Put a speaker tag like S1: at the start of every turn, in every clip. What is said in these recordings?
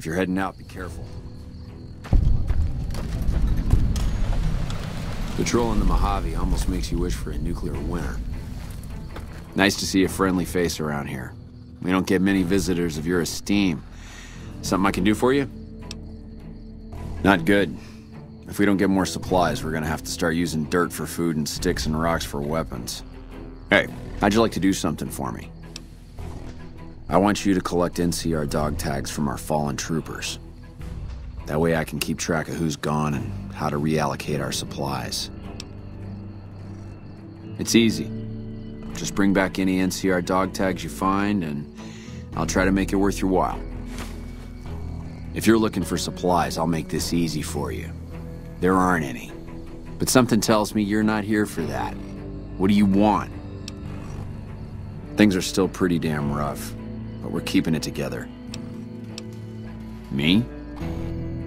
S1: If you're heading out, be careful. Patrolling the Mojave almost makes you wish for a nuclear winter. Nice to see a friendly face around here. We don't get many visitors of your esteem. Something I can do for you? Not good. If we don't get more supplies, we're gonna have to start using dirt for food and sticks and rocks for weapons. Hey, how'd you like to do something for me? I want you to collect NCR dog tags from our fallen troopers. That way I can keep track of who's gone and how to reallocate our supplies. It's easy. Just bring back any NCR dog tags you find, and I'll try to make it worth your while. If you're looking for supplies, I'll make this easy for you. There aren't any. But something tells me you're not here for that. What do you want? Things are still pretty damn rough, but we're keeping it together. Me?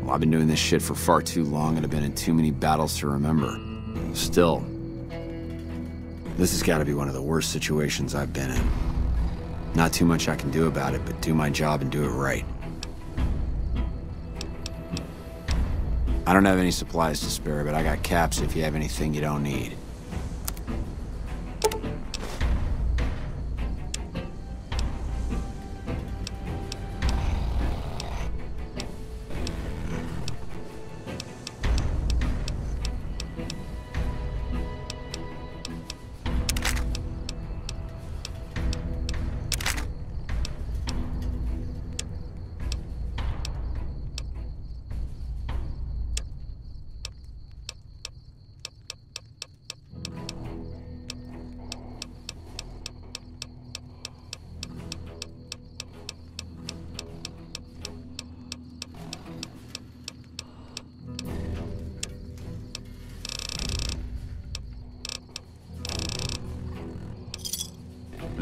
S1: Well, I've been doing this shit for far too long and I've been in too many battles to remember. Still, this has got to be one of the worst situations I've been in. Not too much I can do about it, but do my job and do it right. I don't have any supplies to spare, but I got caps if you have anything you don't need.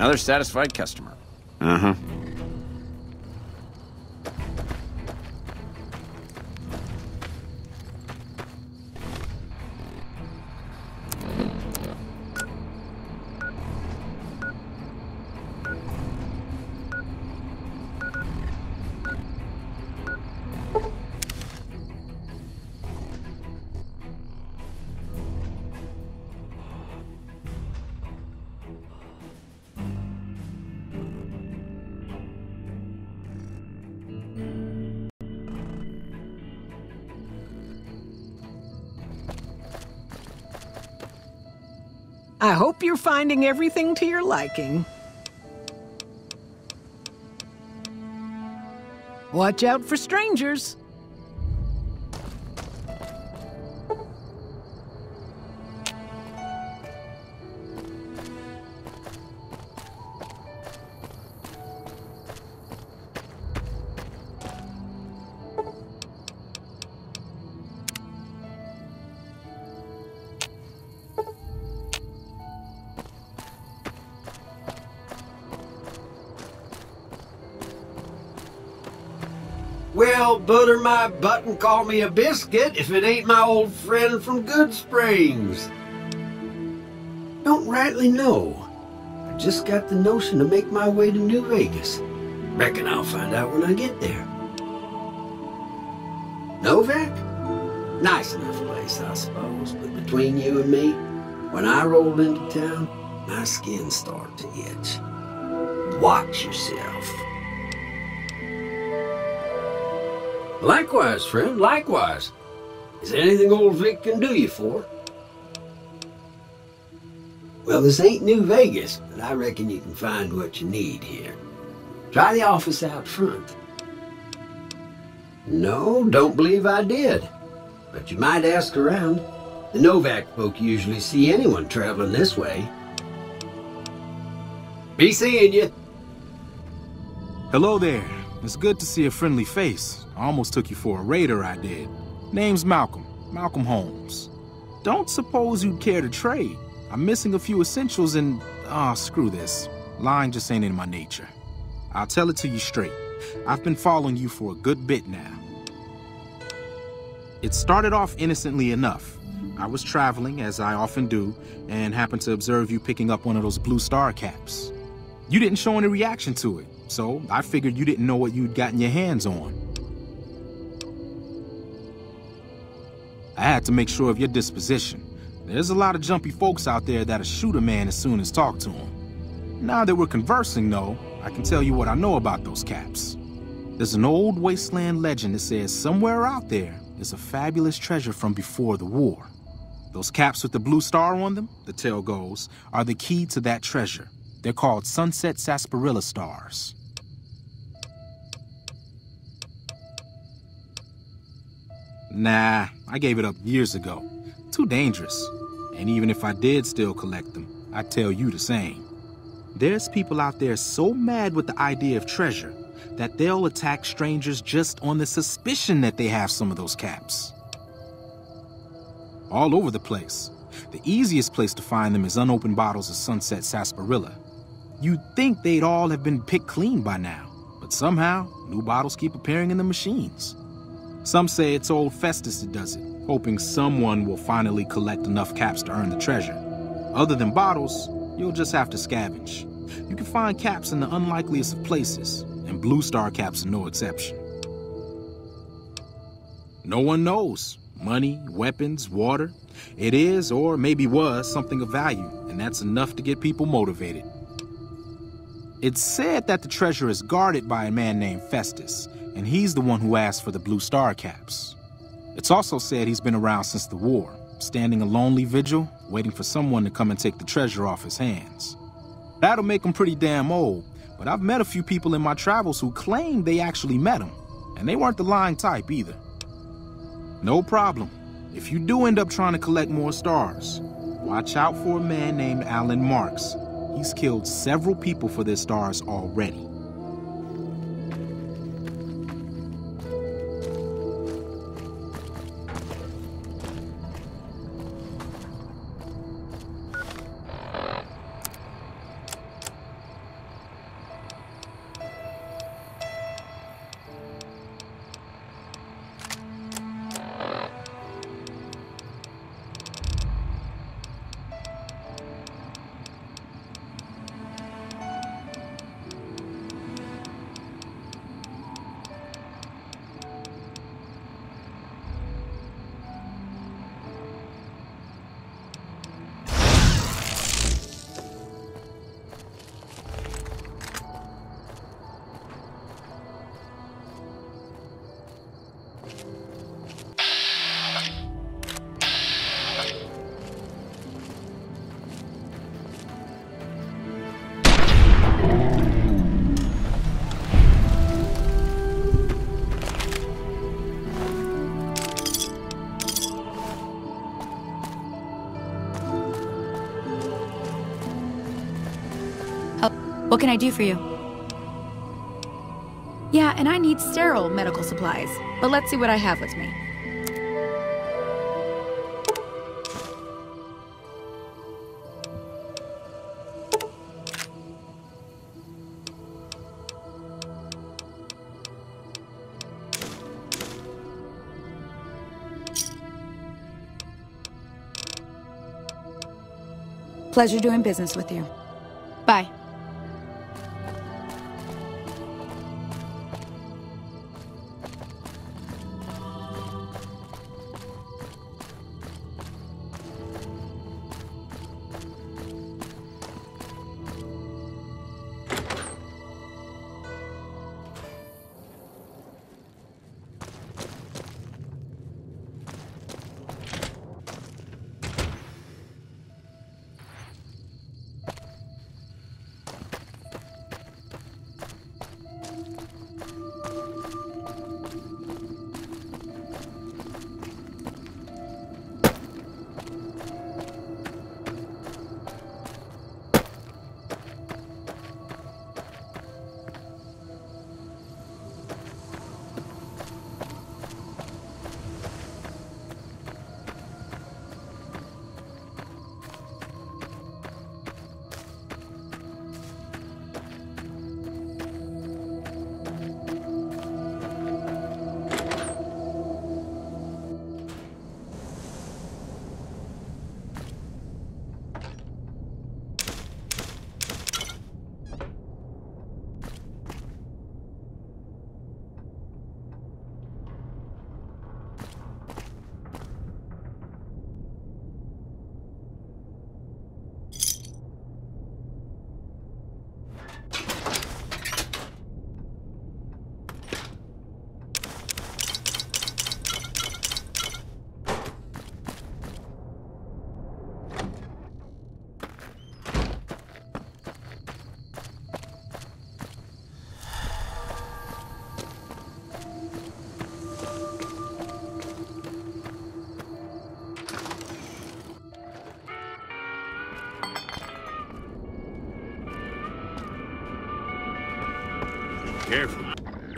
S1: Another satisfied customer. Uh-huh.
S2: You're finding everything to your liking. Watch out for strangers.
S3: Well, butter my butt and call me a biscuit if it ain't my old friend from Goodsprings. Don't rightly know. I just got the notion to make my way to New Vegas. Reckon I'll find out when I get there. Novac? Nice enough place, I suppose, but between you and me, when I roll into town, my skin starts to itch. Watch yourself. Likewise, friend, likewise. Is there anything old Vic can do you for? Well, this ain't New Vegas, but I reckon you can find what you need here. Try the office out front. No, don't believe I did. But you might ask around. The Novac folk usually see anyone traveling this way. Be seeing you.
S4: Hello there. It's good to see a friendly face. I almost took you for a raider, I did. Name's Malcolm. Malcolm Holmes. Don't suppose you'd care to trade. I'm missing a few essentials and... Ah, oh, screw this. Lying just ain't in my nature. I'll tell it to you straight. I've been following you for a good bit now. It started off innocently enough. I was traveling, as I often do, and happened to observe you picking up one of those blue star caps. You didn't show any reaction to it, so I figured you didn't know what you'd gotten your hands on. I had to make sure of your disposition. There's a lot of jumpy folks out there that'll shoot a man as soon as talk to him. Now that we're conversing, though, I can tell you what I know about those caps. There's an old wasteland legend that says somewhere out there is a fabulous treasure from before the war. Those caps with the blue star on them, the tale goes, are the key to that treasure. They're called Sunset Sarsaparilla Stars. Nah, I gave it up years ago. Too dangerous. And even if I did still collect them, I'd tell you the same. There's people out there so mad with the idea of treasure that they'll attack strangers just on the suspicion that they have some of those caps. All over the place. The easiest place to find them is unopened bottles of Sunset Sarsaparilla. You'd think they'd all have been picked clean by now, but somehow, new bottles keep appearing in the machines. Some say it's old Festus that does it, hoping someone will finally collect enough caps to earn the treasure. Other than bottles, you'll just have to scavenge. You can find caps in the unlikeliest of places, and Blue Star caps are no exception. No one knows. Money, weapons, water. It is, or maybe was, something of value, and that's enough to get people motivated. It's said that the treasure is guarded by a man named Festus, and he's the one who asked for the Blue Star caps. It's also said he's been around since the war, standing a lonely vigil, waiting for someone to come and take the treasure off his hands. That'll make him pretty damn old, but I've met a few people in my travels who claim they actually met him, and they weren't the lying type either. No problem. If you do end up trying to collect more stars, watch out for a man named Allen Marks. He's killed several people for their stars already.
S5: What can I do for you?
S6: Yeah, and I need sterile medical supplies. But let's see what I have with me. Pleasure doing business with you.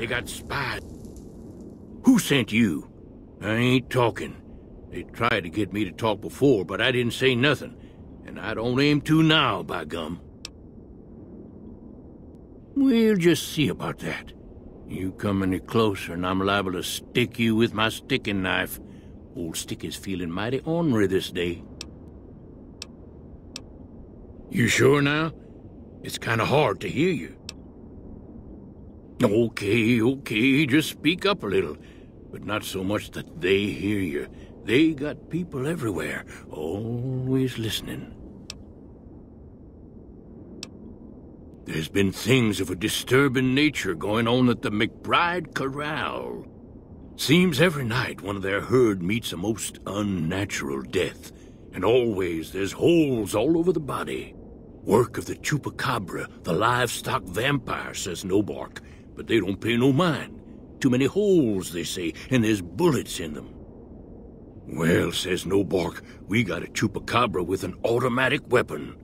S7: They got spies. Who sent you? I ain't talking. They tried to get me to talk before, but I didn't say nothing. And I don't aim to now, by gum. We'll just see about that. You come any closer and I'm liable to stick you with my sticking knife. Old Stick is feeling mighty ornery this day. You sure now? It's kinda hard to hear you. Okay, okay, just speak up a little. But not so much that they hear you. They got people everywhere, always listening. There's been things of a disturbing nature going on at the McBride Corral. Seems every night one of their herd meets a most unnatural death, and always there's holes all over the body. Work of the chupacabra, the livestock vampire, says No-bark, but they don't pay no mind. Too many holes, they say, and there's bullets in them. Well, says No-bark, we got a chupacabra with an automatic weapon.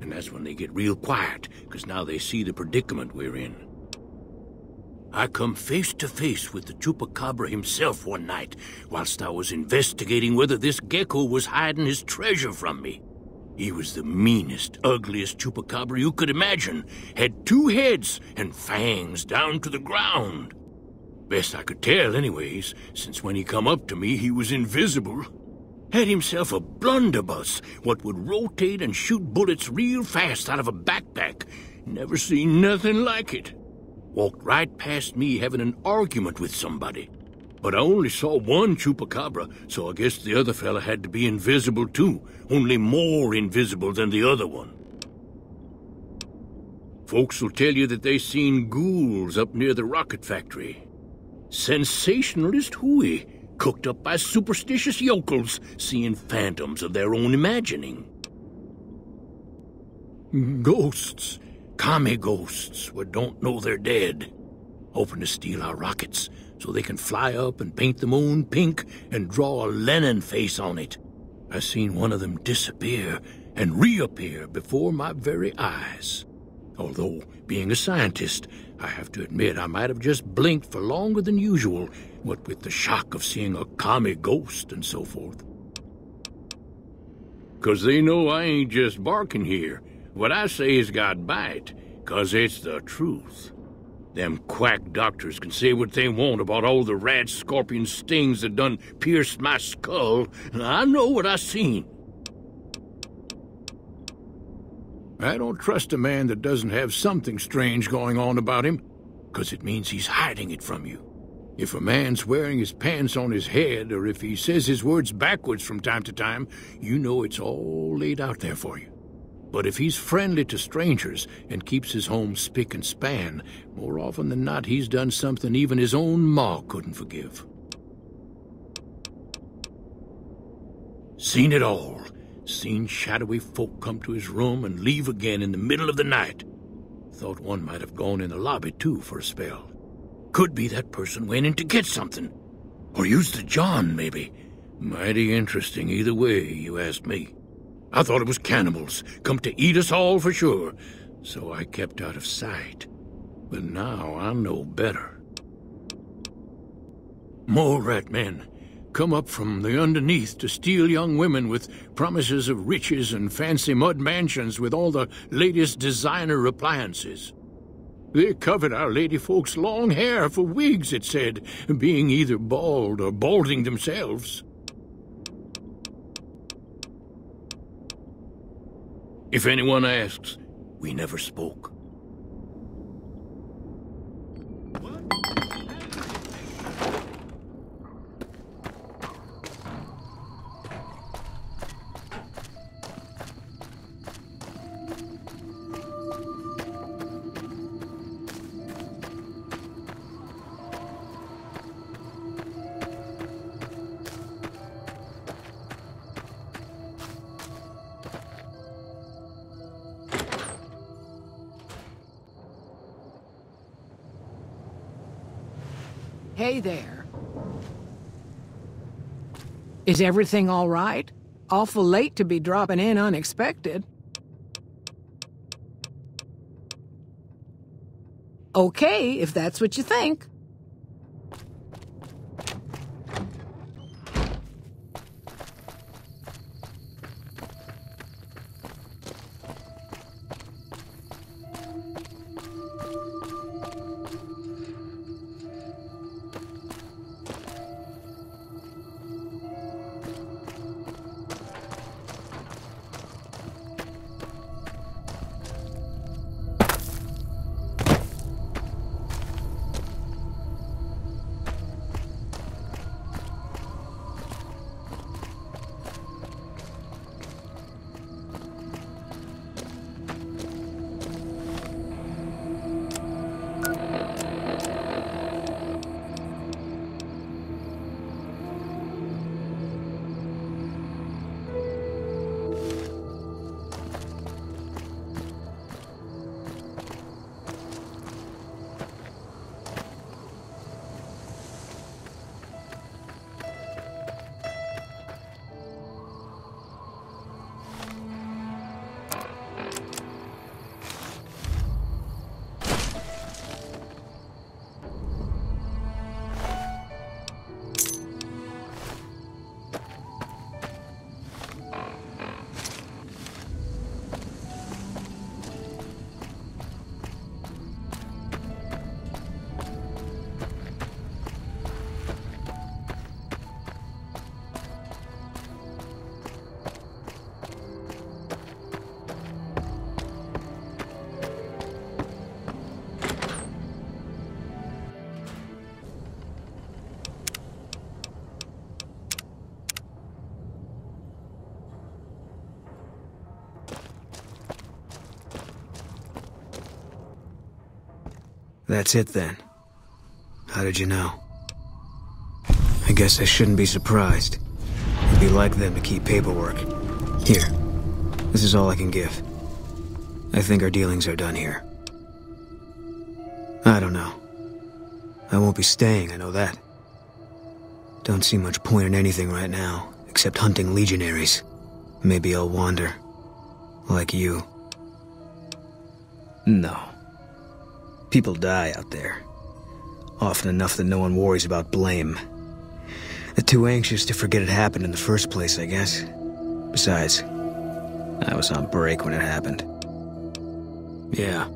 S7: And that's when they get real quiet, because now they see the predicament we're in. I come face to face with the chupacabra himself one night, whilst I was investigating whether this gecko was hiding his treasure from me. He was the meanest, ugliest chupacabra you could imagine. Had two heads and fangs down to the ground. Best I could tell, anyways, since when he come up to me, he was invisible. Had himself a blunderbuss, what would rotate and shoot bullets real fast out of a backpack. Never seen nothing like it. Walked right past me having an argument with somebody. But I only saw one chupacabra, so I guess the other fella had to be invisible too, only more invisible than the other one. Folks will tell you that they seen ghouls up near the rocket factory. Sensationalist hooey cooked up by superstitious yokels seeing phantoms of their own imagining. Ghosts, commie ghosts, what don't know they're dead, hoping to steal our rockets so they can fly up and paint the moon pink and draw a Lenin face on it. I seen one of them disappear and reappear before my very eyes. Although, being a scientist, I have to admit I might have just blinked for longer than usual what with the shock of seeing a commie ghost and so forth. 'Cause they know I ain't just barking here. What I say has got bite, 'cause it's the truth. Them quack doctors can say what they want about all the rat scorpion stings that done pierced my skull. and I know what I seen. I don't trust a man that doesn't have something strange going on about him, 'cause it means he's hiding it from you. If a man's wearing his pants on his head, or if he says his words backwards from time to time, you know it's all laid out there for you. But if he's friendly to strangers and keeps his home spick and span, more often than not he's done something even his own ma couldn't forgive. Seen it all. Seen shadowy folk come to his room and leave again in the middle of the night. Thought one might have gone in the lobby, too, for a spell. Could be that person went in to get something. Or used the John, maybe. Mighty interesting either way, you ask me. I thought it was cannibals, come to eat us all for sure, so I kept out of sight. But now I know better. More rat men come up from the underneath to steal young women with promises of riches and fancy mud mansions with all the latest designer appliances. They covered our lady folks' long hair for wigs, it said, being either bald or balding themselves. If anyone asks, we never spoke.
S2: Is everything all right? Awful late to be dropping in unexpected. Okay, if that's what you think.
S8: That's it then. How did you know? I guess I shouldn't be surprised. It'd be like them to keep paperwork. Here. This is all I can give. I think our dealings are done here. I don't know. I won't be staying, I know that. Don't see much point in anything right now, except hunting legionaries. Maybe I'll wander. Like you. No. People die out there. Often enough that no one worries about blame. They're too anxious to forget it happened in the first place, I guess. Besides, I was on break when it happened. Yeah.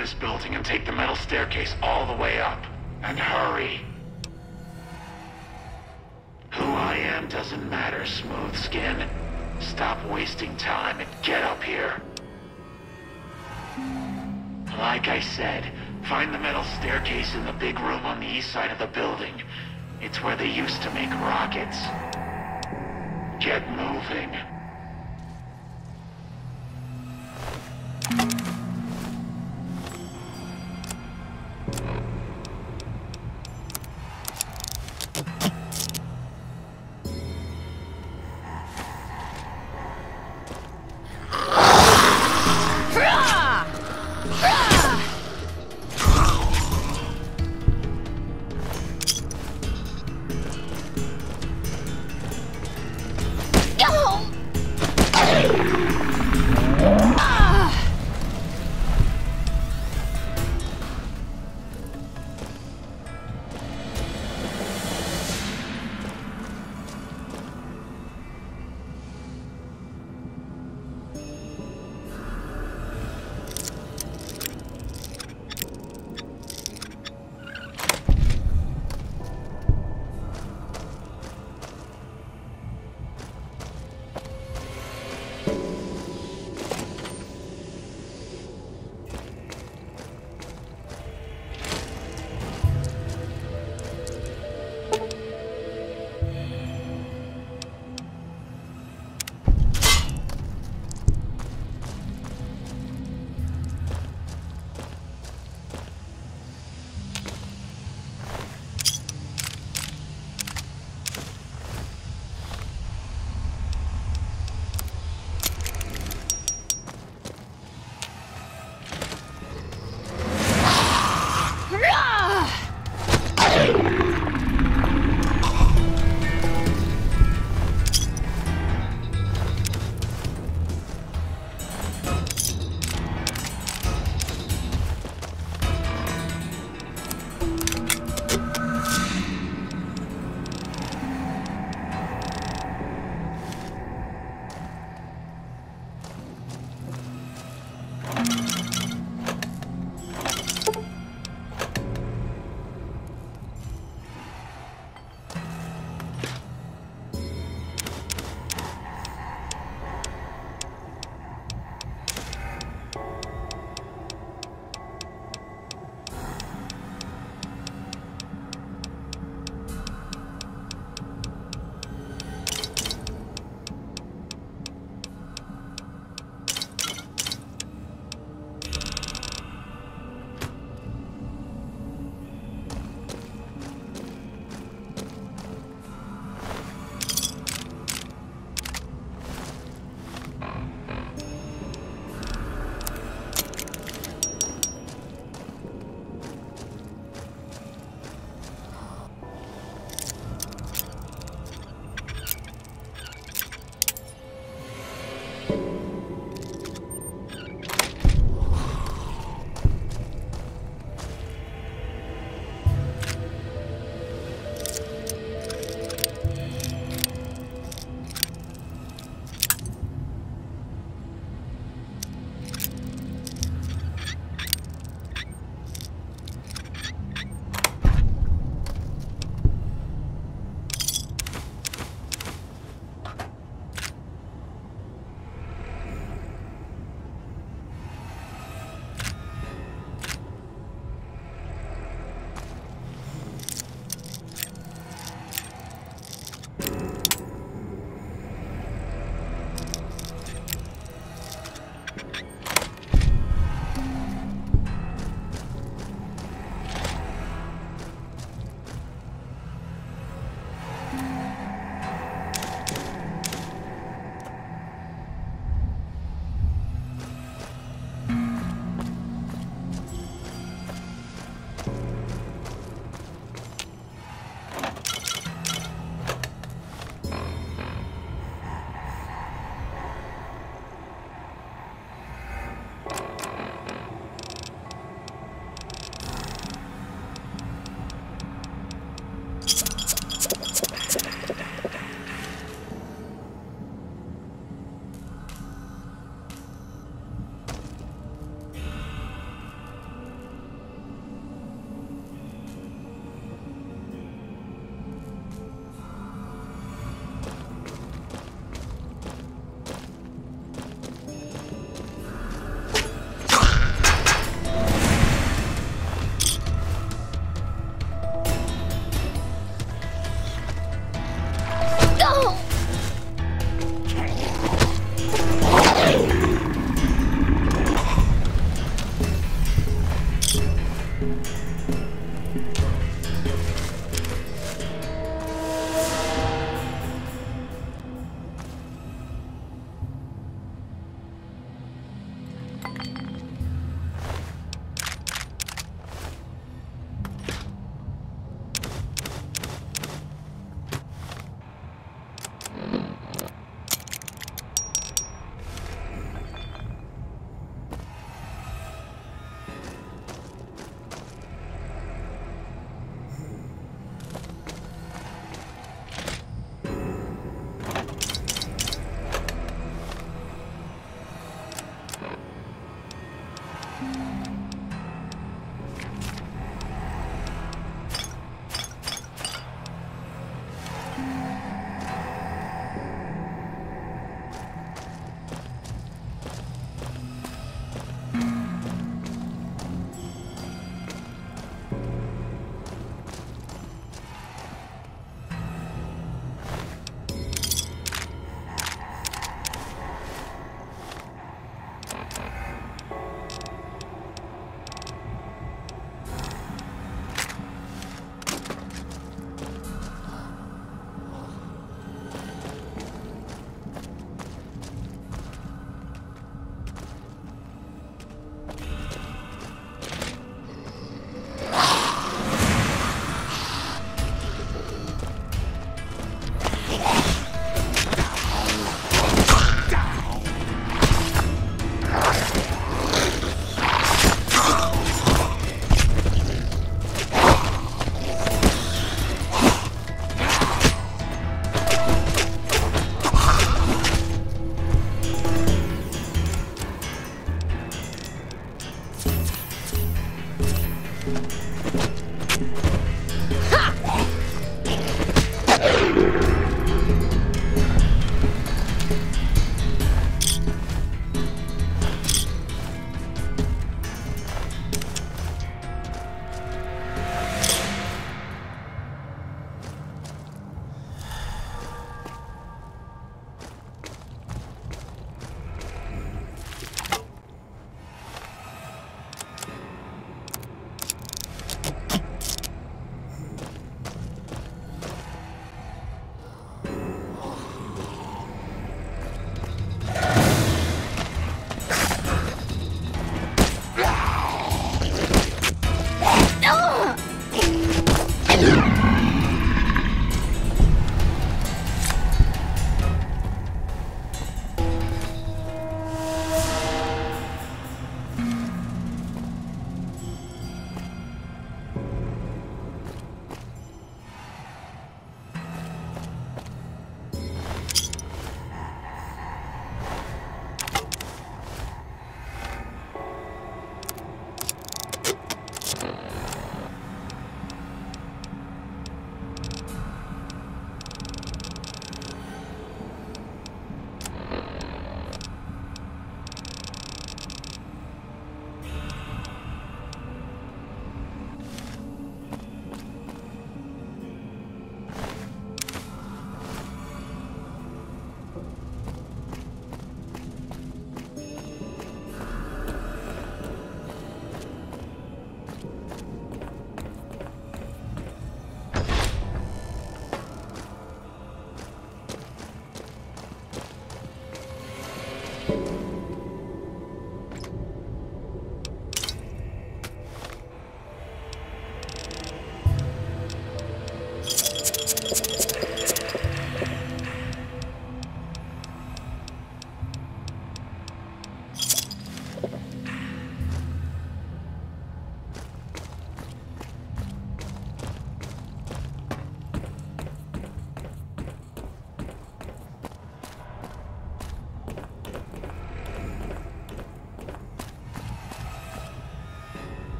S9: This building and take the metal staircase all the way up. And hurry. Who I am doesn't matter, Smooth Skin. Stop wasting time and get up here. Like I said, find the metal staircase in the big room on the east side of the building. It's where they used to make rockets. Get moving.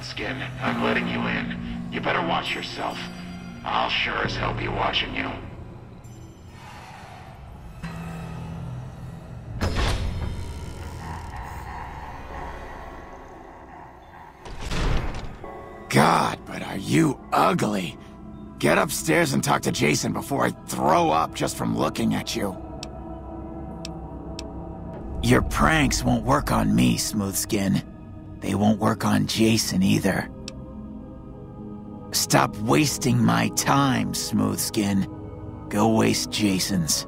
S9: Smoothskin. I'm letting you in. You better watch yourself. I'll sure as hell be watching you.
S10: God, but are you ugly. Get upstairs and talk to Jason before I throw up just from looking at you. Your pranks won't work on me, Smoothskin. They won't work on Jason either. Stop wasting my time, Smoothskin. Go waste Jason's.